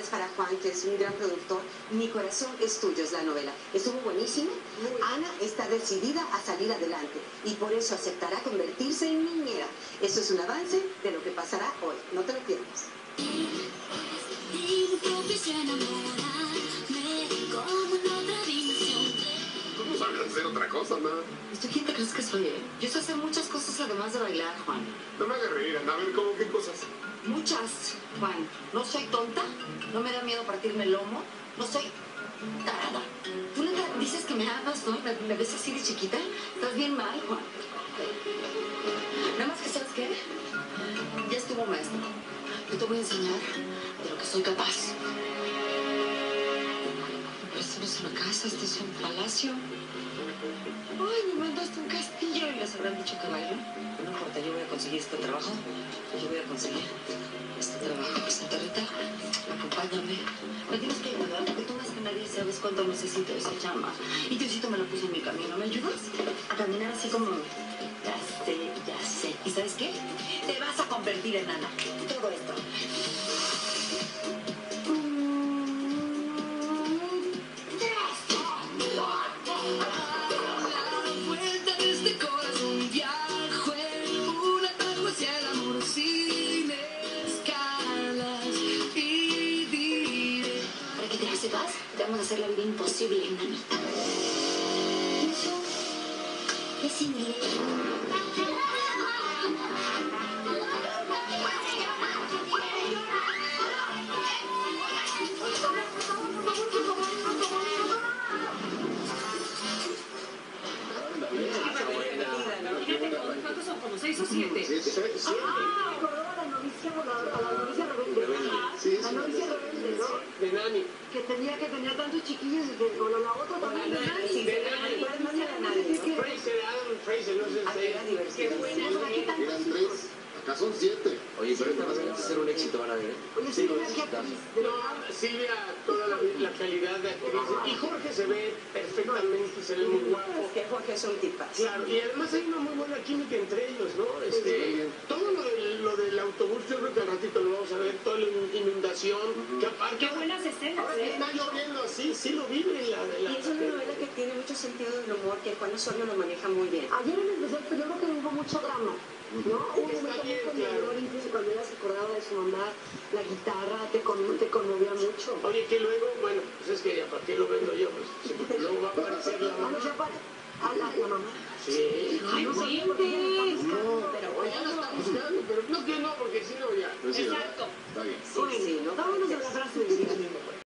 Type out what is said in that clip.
felicidades para Juan, que es un gran productor. Mi corazón es tuyo, es la novela. Estuvo buenísimo. Ana está decidida a salir adelante y por eso aceptará convertirse en niñera. Eso es un avance de lo que pasará hoy. No te lo quién te crees que soy, eh? Yo sé hacer muchas cosas además de bailar, Juan. No me hagas reír, Ana. A ver, ¿cómo qué cosas? Muchas, Juan. No soy tonta, no me da miedo partirme el lomo, no soy tarada. Tú neta dices que me amas, ¿no? ¿Me, me ves así de chiquita? Estás bien mal, Juan. Nada más que, ¿sabes qué? Ya estuvo maestro. Yo te voy a enseñar de lo que soy capaz. Esto no es una casa, esto es un palacio. Dicho que. No importa, yo voy a conseguir este trabajo. Yo voy a conseguir este trabajo. Santa Rita, acompáñame. Me tienes que ayudar porque tú más que nadie sabes cuánto necesito esa chamba. Y Diosito me lo puso en mi camino. ¿Me ayudas? A caminar así como... Ya sé, ya sé. ¿Y sabes qué? Te vas a convertir en Ana. Todo esto. Hacer la vida imposible, nanita. Eso es inglés. ¿Cuántos son? ¿Como seis o siete? Ah, la novicia, la, a la novicia rebelde. La novicia rebelde, ¿no? De Nani. Que tenía que tenía tantos chiquillos y que, o la, la otra también de Nani. Sí, de de de ¿no? Fraser, Adam Fraser, no sé si... aquí tantos Eran hijos. tres. Acá son siete. Oye, pero esta va a ser un éxito, van a ver. Oye, sí, qué. De No, verdad. Silvia, toda la, la calidad de actriz. Y Jorge se ve perfectamente, se ve muy guapo. Es que Jorge es un tipazo. Claro, y además hay una muy buena química entre ellos, ¿no? Este, todo lo del, lo del autobús, yo creo que al ratito lo vamos a ver, toda la inundación, que aparte... Qué buenas escenas, Ahora que ¿eh? está lloviendo así, sí lo vive la... la Y es una novela que tiene mucho sentido del humor, que Juan Osorio lo maneja muy bien. Ayer en especial, pero yo creo que hubo mucho drama. ¿no? Hubo un momento muy conmovedor, claro. incluso cuando ella se acordaba de su mamá, la guitarra te, con- te conmovía mucho. Oye, que luego, bueno, pues es que ya, ¿para qué lo vendo yo? Pues sí, luego va a aparecer la mamá. ya para. A la, la mamá. Sí. Ay, no sabía por qué ella me está buscando. Pero ya la está buscando, pero no que no, porque si no ya. No es cierto. Exacto. Está bien. Sí, sí, ¿no? Vámonos a la frase